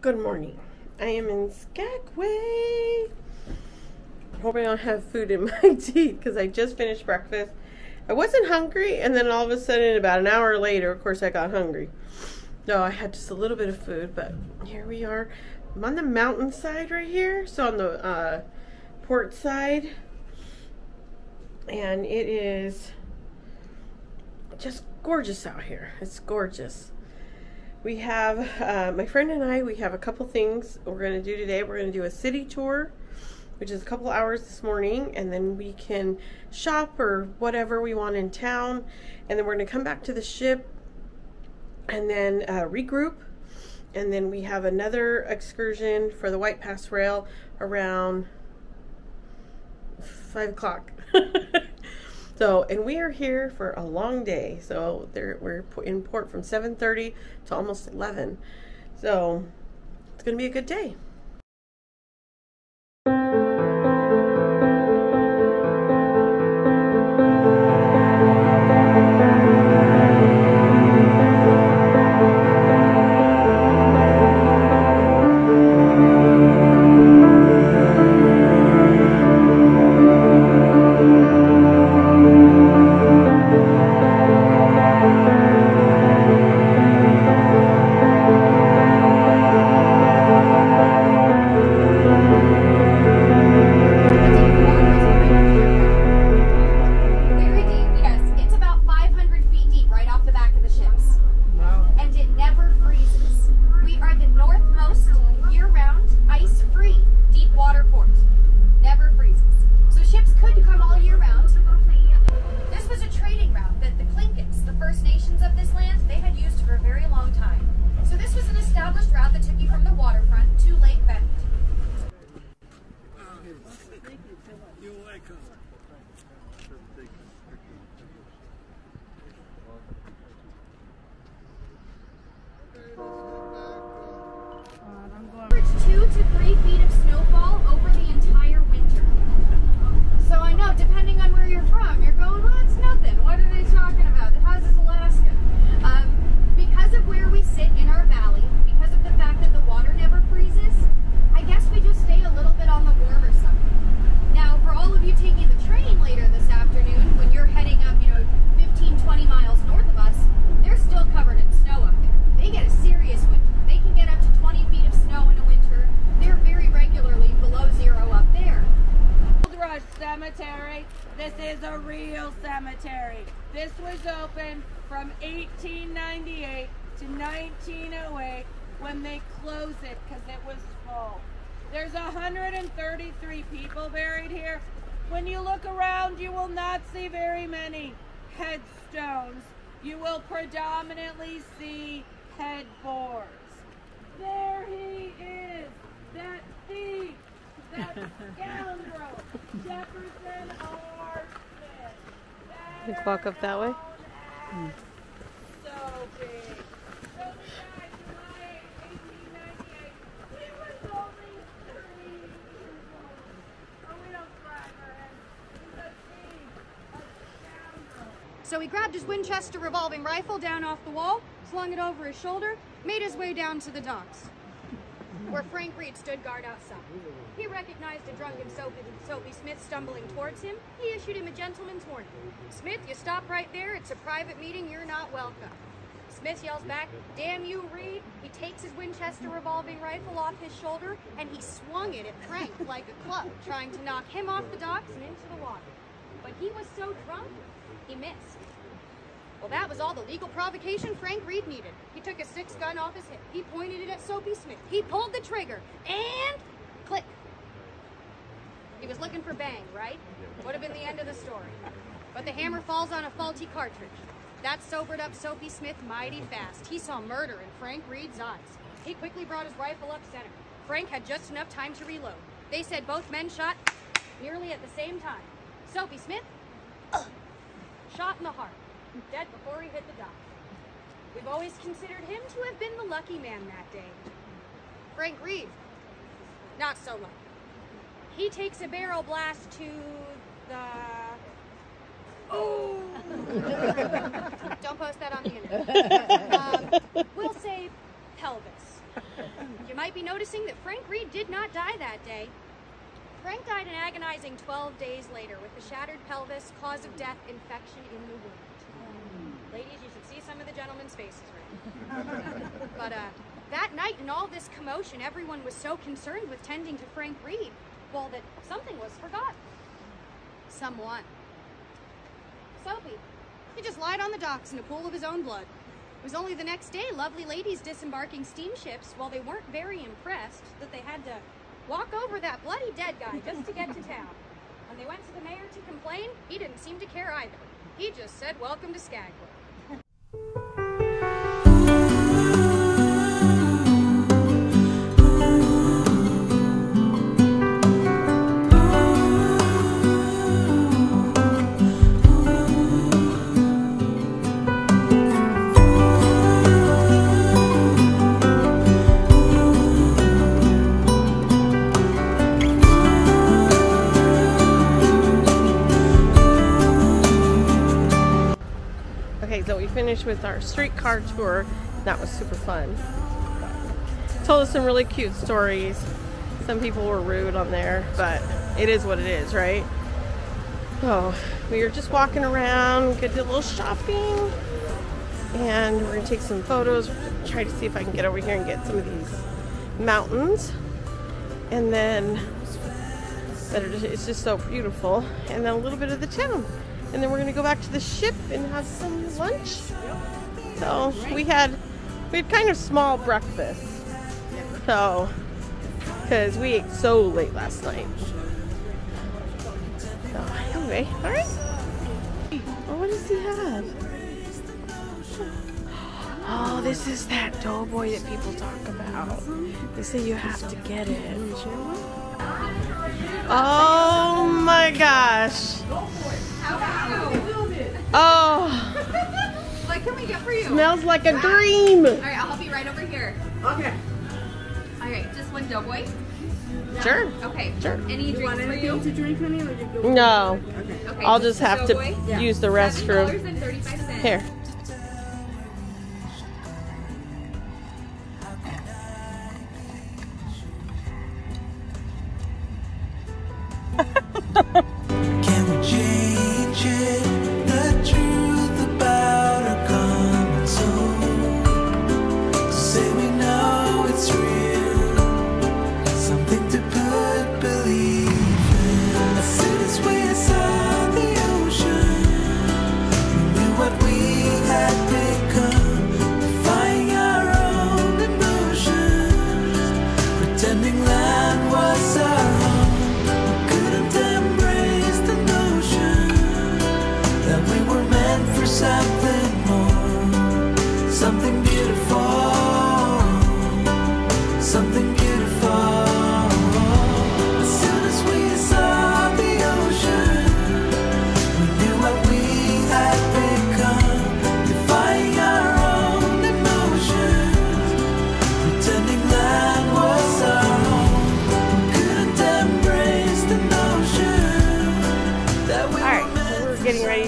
Good morning. I am in Skagway. Hope I don't have food in my teeth because I just finished breakfast. I wasn't hungry, and then all of a sudden, about an hour later, of course, I got hungry. No, I had just a little bit of food, but here we are. I'm on the mountainside right here, so on the uh, port side, and it is just gorgeous out here. It's gorgeous. We have, uh, my friend and I, we have a couple things we're going to do today. We're going to do a city tour, which is a couple hours this morning, and then we can shop or whatever we want in town. And then we're going to come back to the ship and then uh, regroup. And then we have another excursion for the White Pass Rail around 5 o'clock. So, and we are here for a long day. So we're in port from 7.30 to almost 11. So it's going to be a good day. There's 133 people buried here. When you look around, you will not see very many headstones. You will predominantly see headboards. There he is, that thief, that scoundrel, Jefferson R. Smith. You can walk up that way. Hmm. So big. So this guy, July 1898, he was only 30 years old. Oh, we don't flag her in. He's a thief, a scoundrel. So he grabbed his Winchester revolving rifle down off the wall, slung it over his shoulder, made his way down to the docks, where Frank Reid stood guard outside. He recognized a drunken Soapy, Smith stumbling towards him. He issued him a gentleman's warning. Smith, you stop right there. It's a private meeting. You're not welcome. Smith yells back, Damn you, Reid. He takes his Winchester revolving rifle off his shoulder and he swung it at Frank like a club, trying to knock him off the docks and into the water. But he was so drunk, he missed. Well, that was all the legal provocation Frank Reid needed. He took a six gun off his hip. He pointed it at Soapy Smith. He pulled the trigger and click. He was looking for bang, right? Would have been the end of the story. But the hammer falls on a faulty cartridge. That sobered up Soapy Smith mighty fast. He saw murder in Frank Reid's eyes. He quickly brought his rifle up center. Frank had just enough time to reload. They said both men shot nearly at the same time. Soapy Smith, shot in the heart, dead before he hit the dock. We've always considered him to have been the lucky man that day. Frank Reid, not so lucky. He takes a barrel blast to the. Oh! Don't post that on the internet. Um, we'll say pelvis. You might be noticing that Frank Reid did not die that day. Frank died an agonizing 12 days later with a shattered pelvis, cause of death, infection in the wound. Ladies, you should see some of the gentlemen's faces right now. but uh, that night, in all this commotion, everyone was so concerned with tending to Frank Reid, well, that something was forgotten. Someone. Soapy. He just lied on the docks in a pool of his own blood. It was only the next day lovely ladies disembarking steamships, while they weren't very impressed, that they had to walk over that bloody dead guy just to get to town. When they went to the mayor to complain, he didn't seem to care either. He just said, welcome to Skagway. Finished with our streetcar tour. That was super fun. Told us some really cute stories. Some people were rude on there, but it is what it is, right? So we were just walking around, do a little shopping, and we're gonna take some photos. Try to see if I can get over here and get some of these mountains, and then that it's just so beautiful, and then a little bit of the town and then we're gonna go back to the ship and have some lunch. So we had we had kind of small breakfast. So because we ate so late last night. So anyway, all right. Oh, what does he have? Oh, this is that doughboy that people talk about. They say you have to get it. Oh my gosh. Oh, What can we get for you? smells like a dream. All right, I'll help you right over here. Okay. All right, just one doughboy. Sure. Okay. Sure. Any drinks for you? to drink, honey, or you? No, Okay. okay. I'll just have to doughboy. use the restroom. dollars and thirty-five cents. Here.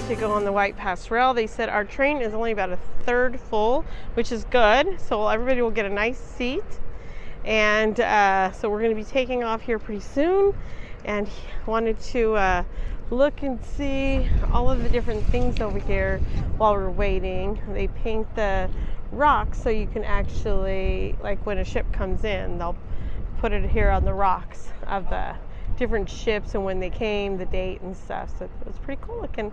To go on the White Pass Rail. They said our train is only about a third full, which is good. So everybody will get a nice seat. And uh, so we're going to be taking off here pretty soon. And wanted to uh, look and see all of the different things over here while we're waiting. They paint the rocks so you can actually, like when a ship comes in, they'll put it here on the rocks of the different ships and when they came, the date and stuff. So it was pretty cool looking.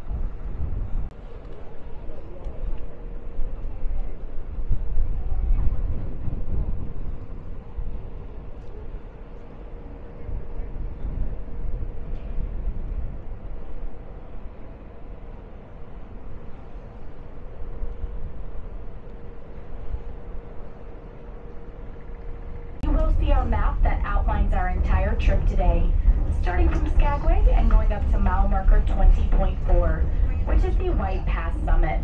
You will see our map that outlines trip today, starting from Skagway and going up to mile marker 20.4, which is the White Pass Summit.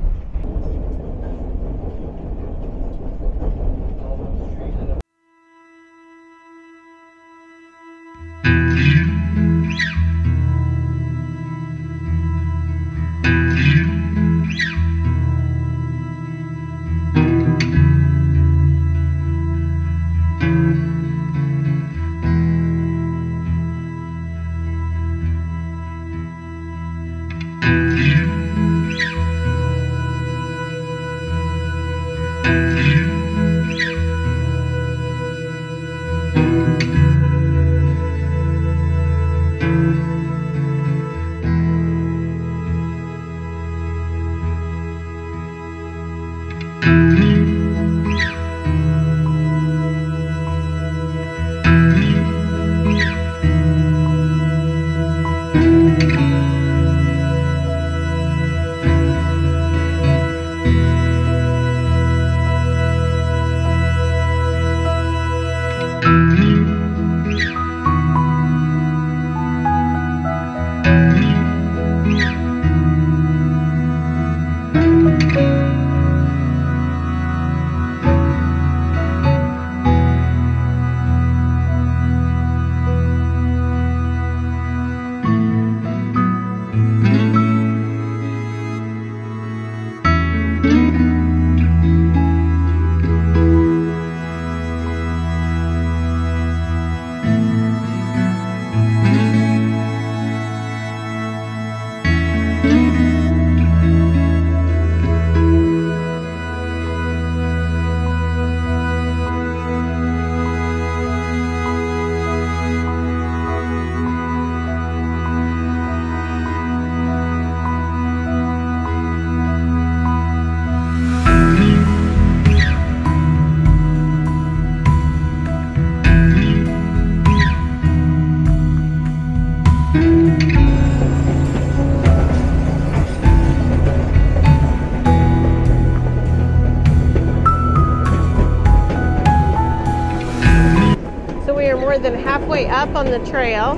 On the trail,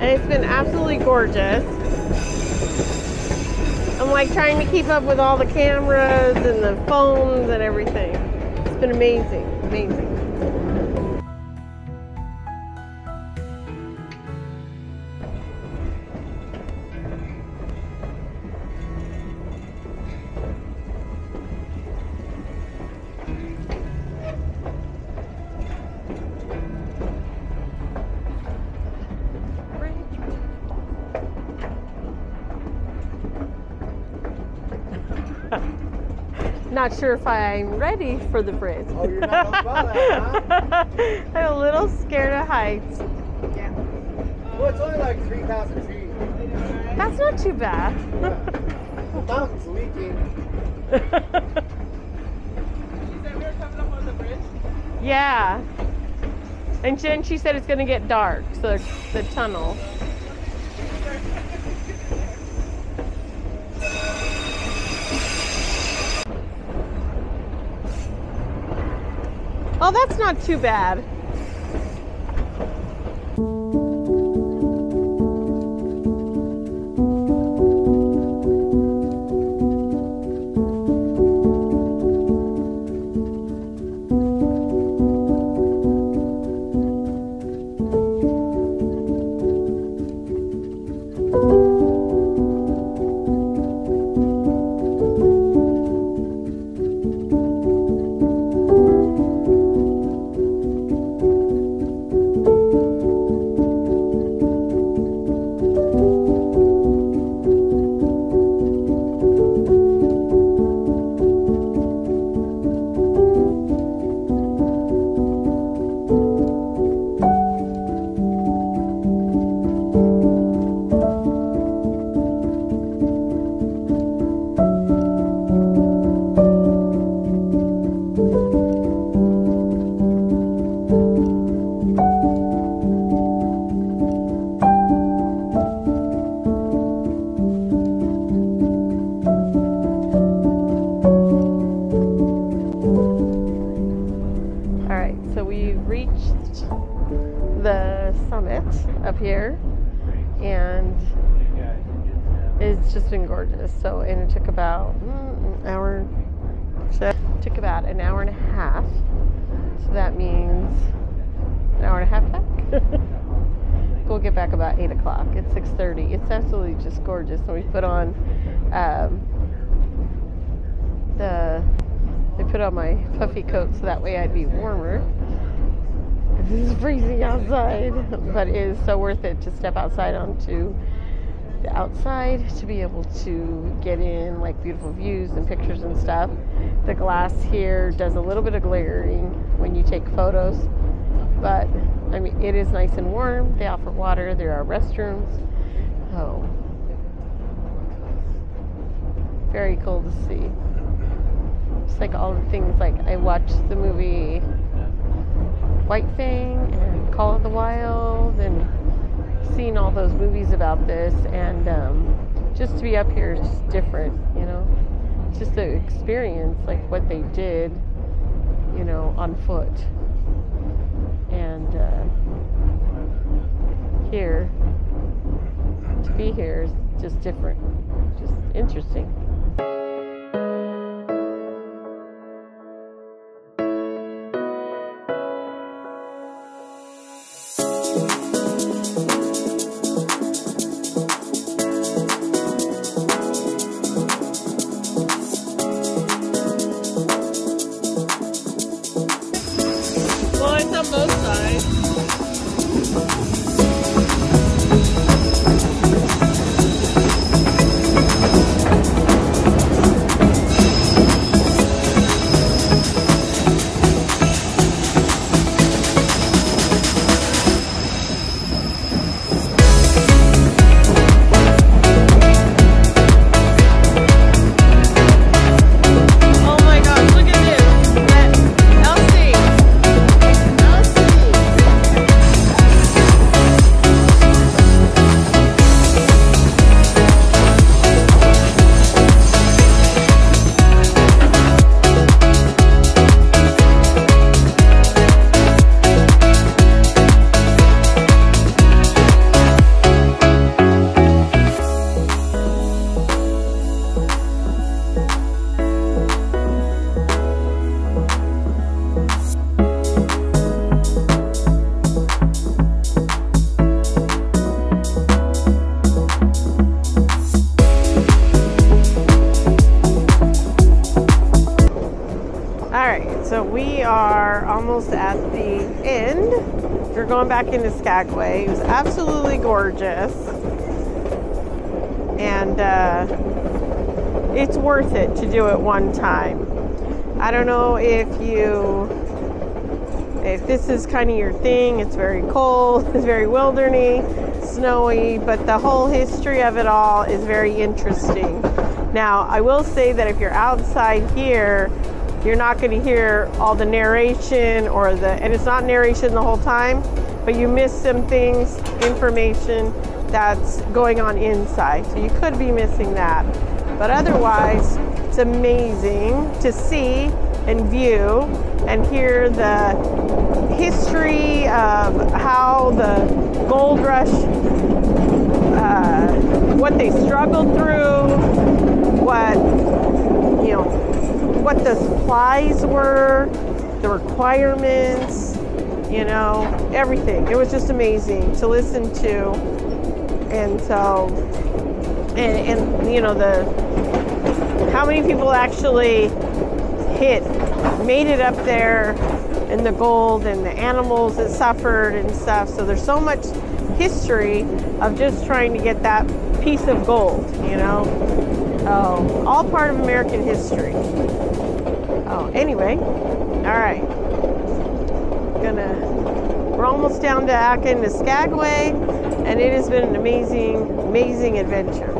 and it's been absolutely gorgeous. I'm like trying to keep up with all the cameras and the phones and everything. It's been amazing, amazing. Not sure if I'm ready for the bridge. Oh, you're not gonna follow I'm a little scared of heights. Well, it's only like 3,000 feet. That's not too bad. The mountain's leaking. yeah. And then she said it's going to get dark, so the tunnel. Oh, that's not too bad. So it took about an hour and a half. So that means an hour and a half back. we'll get back about eight o'clock. It's six thirty. It's absolutely just gorgeous. And we put on um, the they put on my puffy coat so that way I'd be warmer. This is freezing outside, but it is so worth it to step outside onto the outside to be able to get in like beautiful views and pictures and stuff. The glass here does a little bit of glaring when you take photos, but I mean it is nice and warm. They offer water. There are restrooms. Oh, very cool to see. Just like all the things like I watched the movie White Fang and Call of the Wild and seen all those movies about this and um, just to be up here is just different, you know. Just the experience, like what they did, you know, on foot. And uh, here, to be here is just different, just interesting. Going back into Skagway. It was absolutely gorgeous. And uh, it's worth it to do it one time. I don't know if you, if this is kind of your thing, it's very cold, it's very wilderness, snowy, but the whole history of it all is very interesting. Now, I will say that if you're outside here, you're not going to hear all the narration or the, and it's not narration the whole time, but you miss some things, information that's going on inside. So you could be missing that. But otherwise, it's amazing to see and view and hear the history of how the gold rush, uh, what they struggled through, what, you know, what the supplies were, the requirements, you know, everything. It was just amazing to listen to. And so, and, and you know, the, how many people actually hit, made it up there and the gold and the animals that suffered and stuff. So there's so much history of just trying to get that piece of gold, you know. Oh, all part of American history. Oh, anyway, all right. We're almost down to Akin to Skagway, and it has been an amazing, amazing adventure.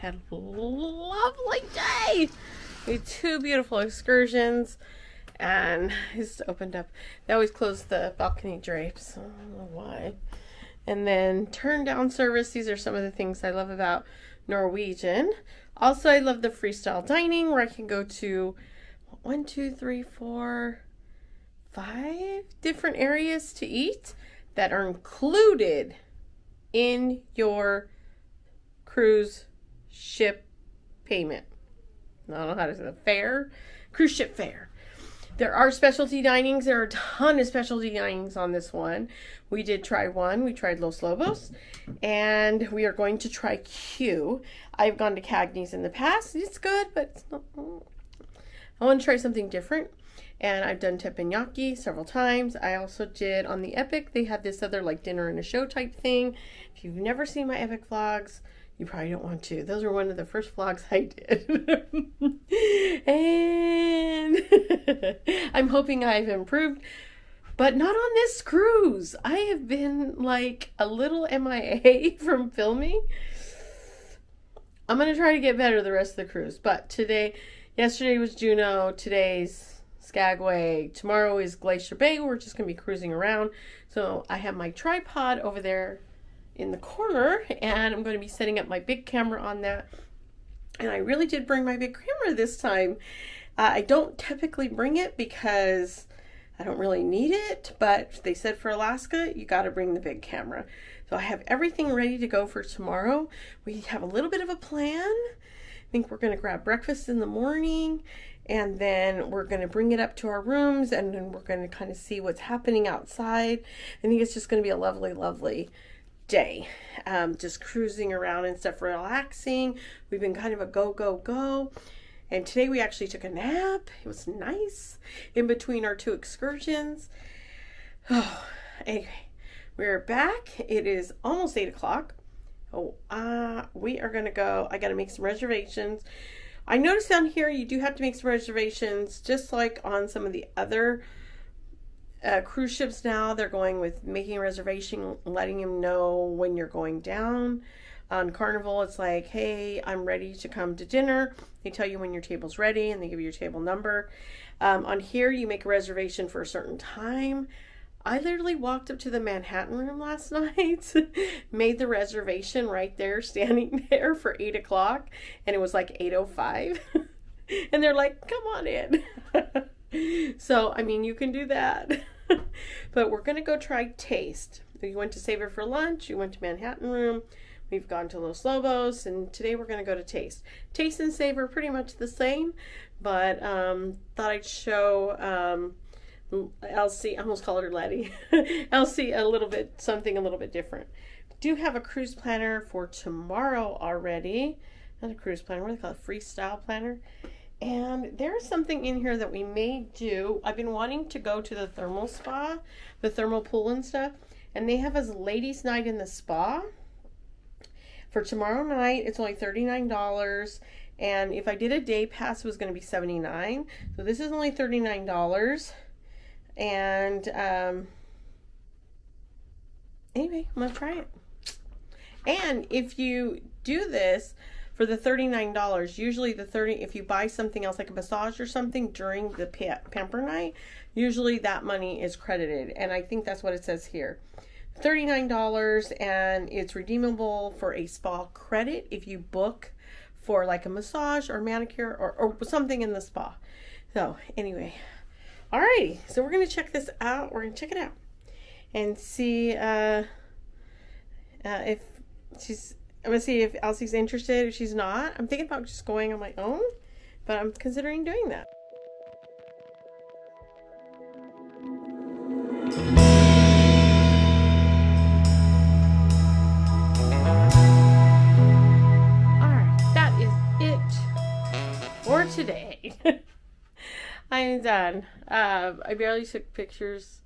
Had a lovely day. We had two beautiful excursions, and I just opened up. They always close the balcony drapes. I don't know why. And then turn down service. These are some of the things I love about Norwegian. Also, I love the freestyle dining where I can go to one, two, three, four, five different areas to eat that are included in your cruise ship payment. I don't know how to say the fare, cruise ship fare. There are specialty dinings. There are a ton of specialty dinings on this one. We did try one. We tried Los Lobos, and we are going to try Q. I've gone to Cagney's in the past. It's good, but it's not. I want to try something different. And I've done teppanyaki several times. I also did on the Epic. They had this other like dinner and a show type thing. If you've never seen my Epic vlogs, you probably don't want to. Those were one of the first vlogs I did. and I'm hoping I've improved, but not on this cruise. I have been like a little MIA from filming. I'm going to try to get better the rest of the cruise, but today, yesterday was Juneau, today's Skagway. Tomorrow is Glacier Bay. We're just going to be cruising around. So I have my tripod over there in the corner and I'm going to be setting up my big camera on that. And I really did bring my big camera this time. Uh, I don't typically bring it because I don't really need it, but they said for Alaska, you got to bring the big camera. So I have everything ready to go for tomorrow. We have a little bit of a plan. I think we're going to grab breakfast in the morning and then we're going to bring it up to our rooms and then we're going to kind of see what's happening outside. I think it's just going to be a lovely, lovely day. Um, just cruising around and stuff, relaxing. We've been kind of a go, go, go. And today we actually took a nap. It was nice in between our two excursions. Oh, anyway, we're back. It is almost eight o'clock. Oh, uh, we are to go. I got to make some reservations. I noticed down here you do have to make some reservations, just like on some of the other uh, cruise ships now. They're going with making a reservation, letting them know when you're going down. On Carnival, it's like, hey, I'm ready to come to dinner. They tell you when your table's ready and they give you your table number. Um, on here, you make a reservation for a certain time. I literally walked up to the Manhattan room last night, made the reservation right there, standing there for eight o'clock, and it was like eight o five, and they're like, "Come on in." So I mean, you can do that, but we're gonna go try Taste. We went to Savor for lunch. We went to Manhattan room. We've gone to Los Lobos, and today we're going to go to Taste. Taste and Savor are pretty much the same, but um, thought I'd show um, Elsie, I almost called her Letty, Elsie a little bit, something a little bit different. Do have a cruise planner for tomorrow already. Not a cruise planner, what do they call it? Freestyle planner. And there's something in here that we may do. I've been wanting to go to the thermal spa, the thermal pool and stuff. And they have a ladies' night in the spa. For tomorrow night, it's only $39. And if I did a day pass, it was going to be 79. So this is only $39 and um, anyway, I'm gonna try it. And if you do this for the $39, usually the 30 if you buy something else like a massage or something during the pamper night, usually that money is credited. And I think that's what it says here. $39 and it's redeemable for a spa credit if you book for like a massage or manicure or, or something in the spa. So anyway, Alrighty, so we're going to check this out. We're going to check it out and see uh, uh, if she's, I'm to see if Elsie's interested. If she's not, I'm thinking about just going on my own, but I'm considering doing that. Alright, that is it for today. I am done. Um, I barely took pictures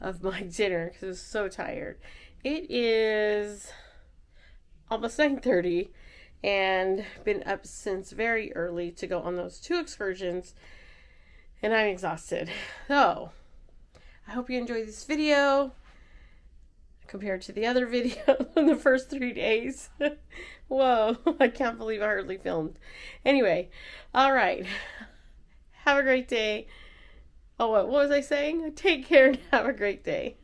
of my dinner because I was so tired. It is almost 9.30 and been up since very early to go on those two excursions and I'm exhausted. So, I hope you enjoyed this video compared to the other video in the first three days. Whoa, I can't believe I hardly filmed. Anyway, all right. Have a great day. Oh, what was I saying? Take care and have a great day.